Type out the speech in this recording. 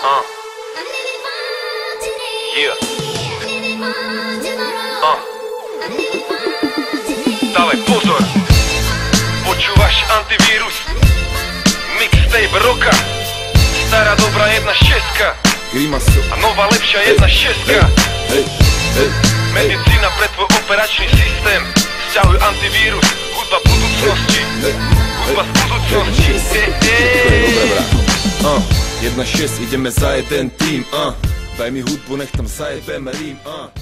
Uh. Yeah. Uh. Dawaj, pozor. Poczułaś antywirus. Mixtape roka Stara dobra jedna ścieżka Grimasu A nowa lepsza jedna ścieżka Hej, hej, Medycyna pre tvoj operačný systém Sťahuj antywirus Hudba budúcnosti Hudba z budúcnosti Hej, Dobre, 1 na 6 ideme za jeden tým, uh. Daj mi hudbu, nech tam zajebeme rým, uh.